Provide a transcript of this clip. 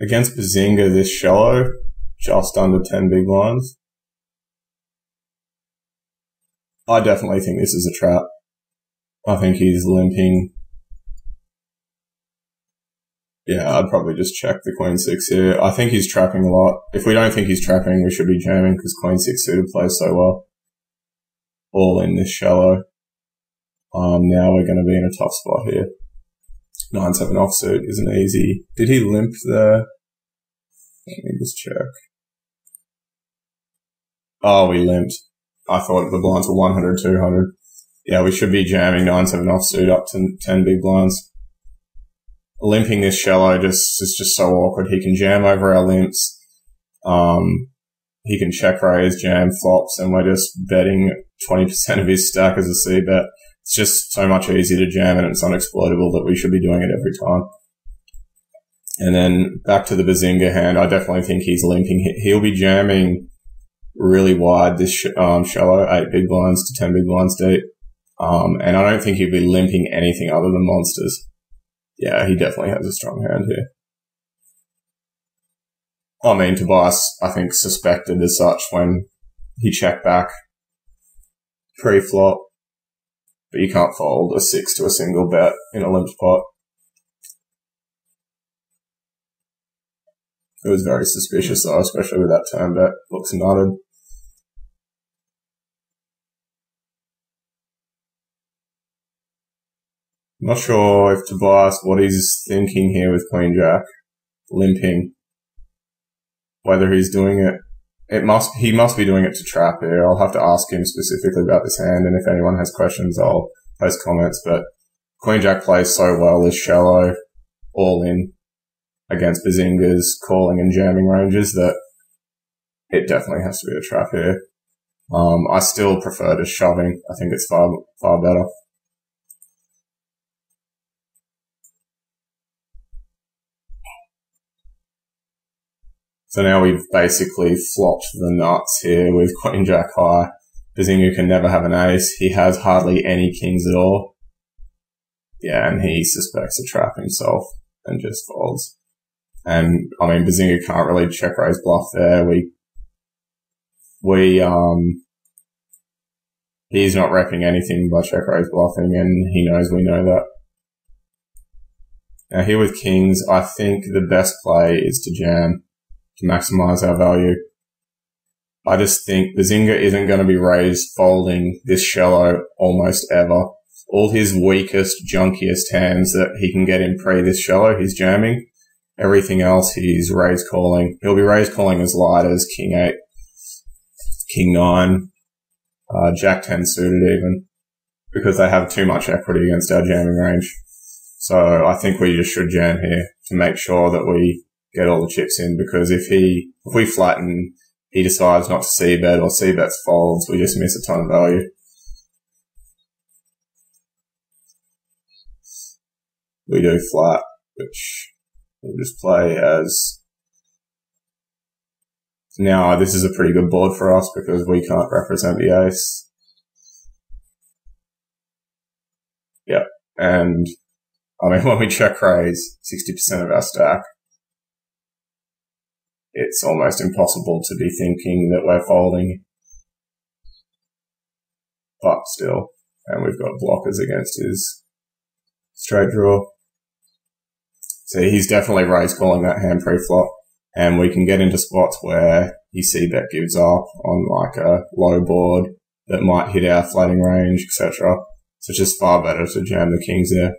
Against Bazinga, this shallow, just under 10 big blinds. I definitely think this is a trap. I think he's limping. Yeah, I'd probably just check the Queen 6 here. I think he's trapping a lot. If we don't think he's trapping, we should be jamming because Queen 6 suited plays so well. All in this shallow. Um, now we're going to be in a tough spot here. 9-7 offsuit isn't easy. Did he limp there? Let me just check. Oh, we limped. I thought the blinds were 100, 200. Yeah, we should be jamming 9-7 offsuit up to 10 big blinds. Limping this shallow just is just so awkward. He can jam over our limps. Um, he can check raise, jam flops, and we're just betting 20% of his stack as a C bet. It's just so much easier to jam and it's unexploitable that we should be doing it every time. And then back to the Bazinga hand, I definitely think he's limping. He'll be jamming really wide this um, shallow, eight big blinds to 10 big blinds deep. Um, and I don't think he'll be limping anything other than monsters. Yeah, he definitely has a strong hand here. I mean, Tobias, I think, suspected as such when he checked back pre-flop but you can't fold a six to a single bet in a limp pot. It was very suspicious though, especially with that turn bet. Looks nutted. Not sure if Tobias what he's thinking here with Queen Jack limping. Whether he's doing it it must he must be doing it to trap here. I'll have to ask him specifically about this hand, and if anyone has questions, I'll post comments. But Queen Jack plays so well is shallow, all in against Bazinga's calling and jamming ranges that it definitely has to be a trap here. Um, I still prefer to shoving. I think it's far far better. So now we've basically flopped the nuts here with Queen Jack High. Bazinga can never have an ace. He has hardly any kings at all. Yeah, and he suspects a trap himself and just folds. And I mean, Bazinga can't really check raise bluff there. We, we, um, he's not repping anything by check raise bluffing and he knows we know that. Now here with kings, I think the best play is to jam to maximize our value. I just think Bazinga isn't going to be raised folding this shallow almost ever. All his weakest, junkiest hands that he can get in pre this shallow, he's jamming. Everything else, he's raised calling. He'll be raised calling as light as King 8, King 9, uh, Jack 10 suited even, because they have too much equity against our jamming range. So I think we just should jam here to make sure that we get all the chips in because if he, if we flatten, he decides not to C bet or C bets folds, we just miss a ton of value. We do flat, which we'll just play as now this is a pretty good board for us because we can't represent the ace. Yeah. And I mean, when we check raise, 60% of our stack it's almost impossible to be thinking that we're folding. But still, and we've got blockers against his straight draw. So he's definitely raised calling that hand pre-flop, and we can get into spots where he C bet gives up on like a low board that might hit our floating range, etc. So it's just far better to jam the kings there.